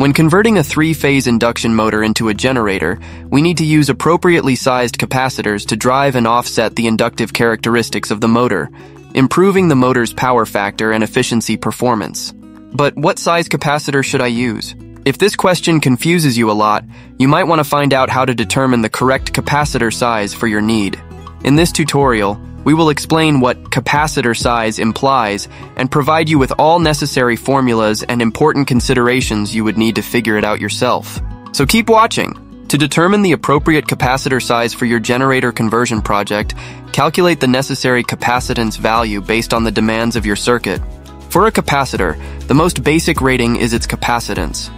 When converting a three-phase induction motor into a generator, we need to use appropriately sized capacitors to drive and offset the inductive characteristics of the motor, improving the motor's power factor and efficiency performance. But what size capacitor should I use? If this question confuses you a lot, you might want to find out how to determine the correct capacitor size for your need. In this tutorial, we will explain what capacitor size implies and provide you with all necessary formulas and important considerations you would need to figure it out yourself. So keep watching. To determine the appropriate capacitor size for your generator conversion project, calculate the necessary capacitance value based on the demands of your circuit. For a capacitor, the most basic rating is its capacitance.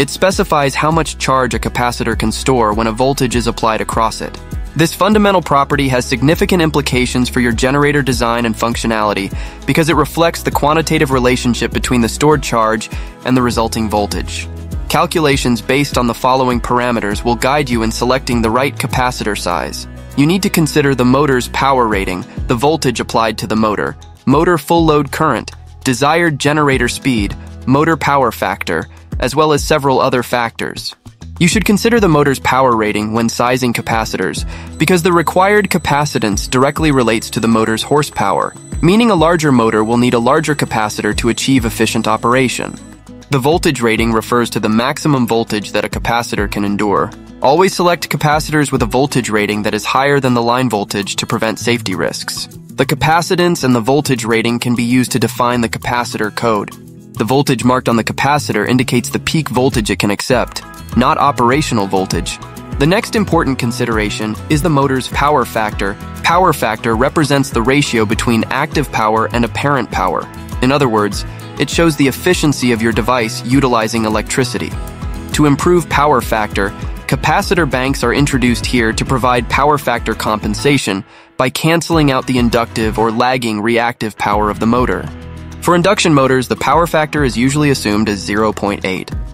It specifies how much charge a capacitor can store when a voltage is applied across it. This fundamental property has significant implications for your generator design and functionality because it reflects the quantitative relationship between the stored charge and the resulting voltage. Calculations based on the following parameters will guide you in selecting the right capacitor size. You need to consider the motor's power rating, the voltage applied to the motor, motor full load current, desired generator speed, motor power factor, as well as several other factors. You should consider the motor's power rating when sizing capacitors, because the required capacitance directly relates to the motor's horsepower, meaning a larger motor will need a larger capacitor to achieve efficient operation. The voltage rating refers to the maximum voltage that a capacitor can endure. Always select capacitors with a voltage rating that is higher than the line voltage to prevent safety risks. The capacitance and the voltage rating can be used to define the capacitor code. The voltage marked on the capacitor indicates the peak voltage it can accept, not operational voltage. The next important consideration is the motor's power factor. Power factor represents the ratio between active power and apparent power. In other words, it shows the efficiency of your device utilizing electricity. To improve power factor, capacitor banks are introduced here to provide power factor compensation by canceling out the inductive or lagging reactive power of the motor. For induction motors, the power factor is usually assumed as 0.8.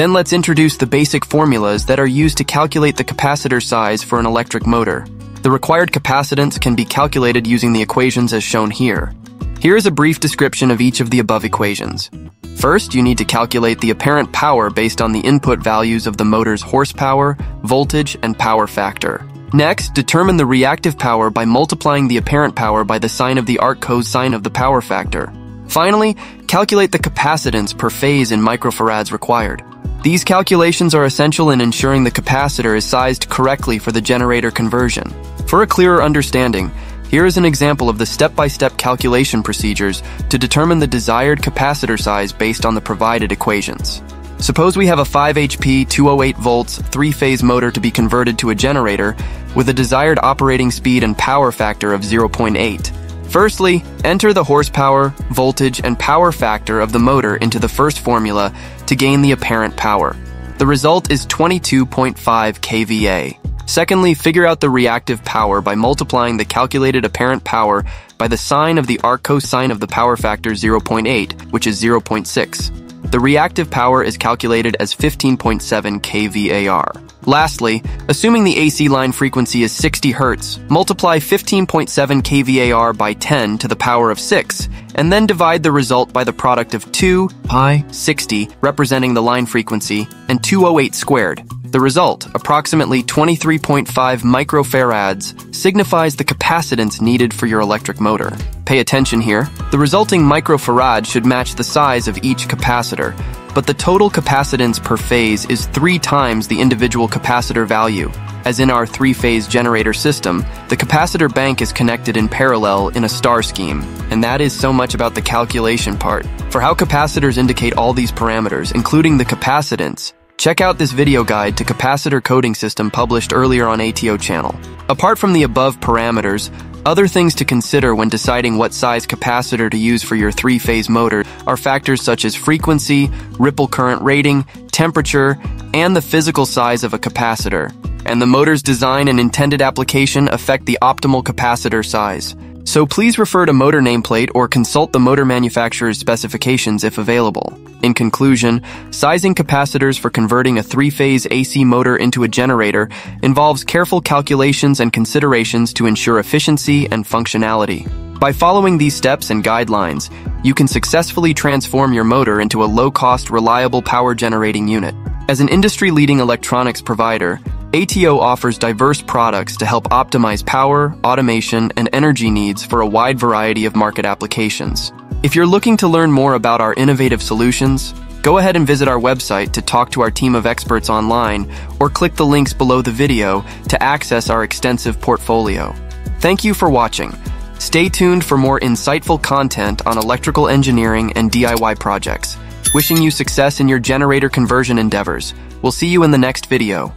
Then let's introduce the basic formulas that are used to calculate the capacitor size for an electric motor. The required capacitance can be calculated using the equations as shown here. Here is a brief description of each of the above equations. First, you need to calculate the apparent power based on the input values of the motor's horsepower, voltage, and power factor. Next, determine the reactive power by multiplying the apparent power by the sine of the arc cosine of the power factor. Finally, calculate the capacitance per phase in microfarads required. These calculations are essential in ensuring the capacitor is sized correctly for the generator conversion. For a clearer understanding, here is an example of the step-by-step calculation procedures to determine the desired capacitor size based on the provided equations. Suppose we have a 5 HP 208 volts three-phase motor to be converted to a generator with a desired operating speed and power factor of 0.8. Firstly, enter the horsepower, voltage, and power factor of the motor into the first formula to gain the apparent power. The result is 22.5 kVA. Secondly, figure out the reactive power by multiplying the calculated apparent power by the sine of the arc cosine of the power factor 0.8, which is 0.6. The reactive power is calculated as 15.7 kVAR. Lastly, assuming the AC line frequency is 60 Hz, multiply 15.7 kVAR by 10 to the power of 6, and then divide the result by the product of 2 pi 60, representing the line frequency, and 208 squared. The result, approximately 23.5 microfarads, signifies the capacitance needed for your electric motor. Pay attention here. The resulting microfarad should match the size of each capacitor, but the total capacitance per phase is three times the individual capacitor value. As in our three-phase generator system, the capacitor bank is connected in parallel in a star scheme, and that is so much about the calculation part. For how capacitors indicate all these parameters, including the capacitance, Check out this video guide to capacitor coding system published earlier on ATO channel. Apart from the above parameters, other things to consider when deciding what size capacitor to use for your three-phase motor are factors such as frequency, ripple current rating, temperature, and the physical size of a capacitor. And the motor's design and intended application affect the optimal capacitor size. So please refer to motor nameplate or consult the motor manufacturer's specifications if available. In conclusion, sizing capacitors for converting a three-phase AC motor into a generator involves careful calculations and considerations to ensure efficiency and functionality. By following these steps and guidelines, you can successfully transform your motor into a low-cost, reliable power generating unit. As an industry-leading electronics provider, ATO offers diverse products to help optimize power, automation, and energy needs for a wide variety of market applications. If you're looking to learn more about our innovative solutions, go ahead and visit our website to talk to our team of experts online or click the links below the video to access our extensive portfolio. Thank you for watching. Stay tuned for more insightful content on electrical engineering and DIY projects. Wishing you success in your generator conversion endeavors. We'll see you in the next video.